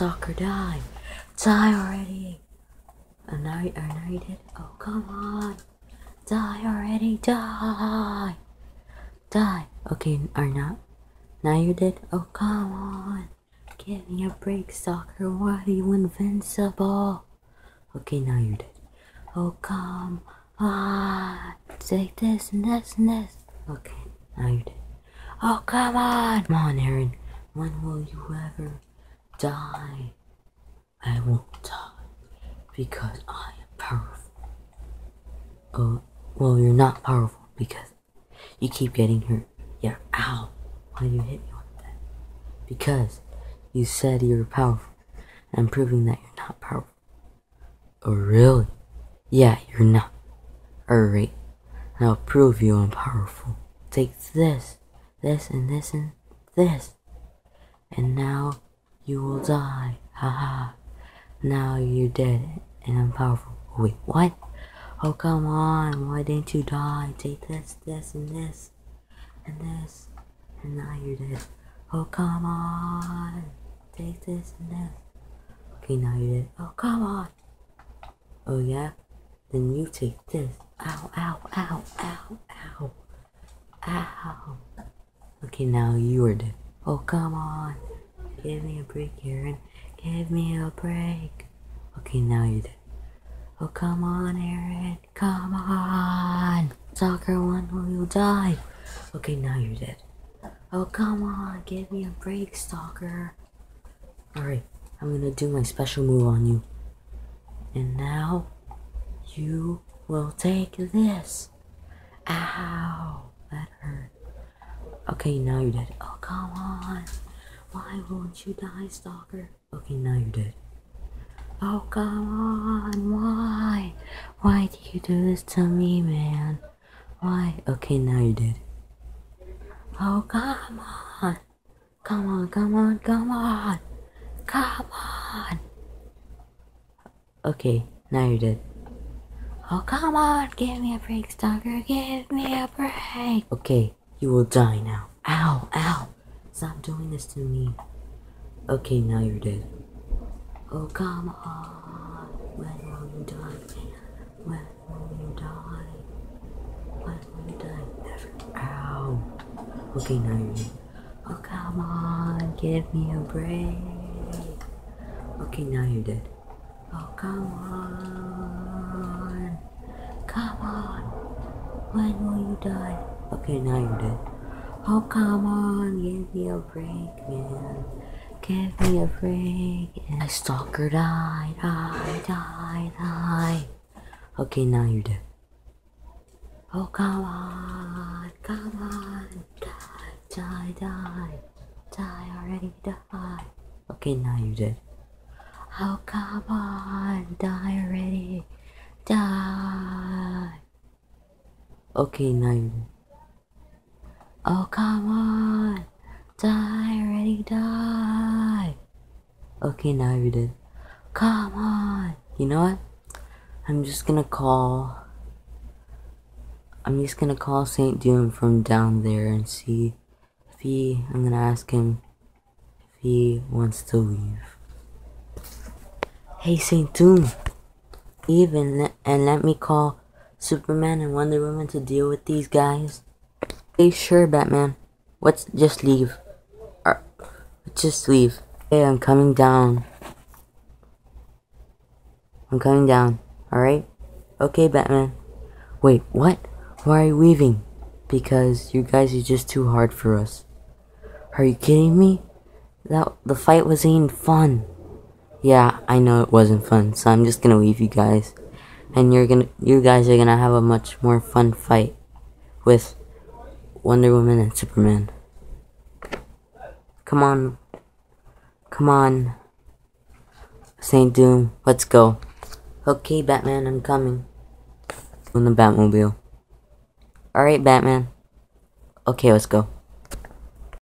Stalker die. Die already. And now, and now you did. Oh, come on. Die already. Die. Die. Okay, or not. Now you did. Oh, come on. Give me a break, Stalker. Why are you invincible? Okay, now you did. Oh, come on. Take this and this and this. Okay, now you did. Oh, come on. Come on, Aaron. When will you ever die? I won't die because I am powerful. Oh, well, you're not powerful because you keep getting hurt. Yeah, ow. Why do you hit me like that? Because you said you were powerful. I'm proving that you're not powerful. Oh, really? Yeah, you're not. Alright. I'll prove you I'm powerful. Take this, this, and this, and this. And now you will die. Haha. Now you're dead and I'm powerful. Wait, what? Oh, come on. Why didn't you die? Take this, this, and this, and this. And now you're dead. Oh, come on. Take this and this. Okay, now you're dead. Oh, come on. Oh, yeah? Then you take this. Ow, ow, ow, ow, ow. Ow. Okay, now you are dead. Oh, come on. Give me a break, Aaron. Give me a break. Okay, now you're dead. Oh, come on, Aaron. Come on. Stalker one will you'll die. Okay, now you're dead. Oh, come on. Give me a break, Stalker. Alright, I'm gonna do my special move on you. And now, you will take this. Ow. That hurt. Okay, now you're dead. Oh, come on. Why won't you die, Stalker? Okay, now you're dead. Oh, come on. Why? Why do you do this to me, man? Why? Okay, now you're dead. Oh, come on. Come on, come on, come on. Come on. Okay, now you're dead. Oh, come on. Give me a break, Stalker. Give me a break. Okay, you will die now. Ow, ow. Stop doing this to me. Okay, now you're dead. Oh, come on. When will you die? When will you die? When will you die? Never. Ow. Okay, now you're dead. Oh, come on. Give me a break. Okay, now you're dead. Oh, come on. Come on. When will you die? Okay, now you're dead. Oh, come on. Give me a break, man. Give me a break. And stalker die, die, die, die. Okay, now you're dead. Oh, come on. Come on. Die, die, die. Die already, die. Okay, now you're dead. Oh, come on. Die already. Die. Okay, now you're dead. Oh, come on. Die already, die. Okay, now you're dead. Come on. You know what? I'm just gonna call. I'm just gonna call Saint Doom from down there and see if he. I'm gonna ask him if he wants to leave. Hey, Saint Doom. Let, and let me call Superman and Wonder Woman to deal with these guys. Hey, sure, Batman. What's just leave? Or, just leave. Hey, I'm coming down. I'm coming down. Alright? Okay, Batman. Wait, what? Why are you leaving? Because you guys are just too hard for us. Are you kidding me? That the fight was ain't fun. Yeah, I know it wasn't fun, so I'm just gonna leave you guys. And you're gonna you guys are gonna have a much more fun fight with Wonder Woman and Superman. Come on. Come on. Saint Doom, let's go. Okay, Batman, I'm coming. On the Batmobile. Alright, Batman. Okay, let's go.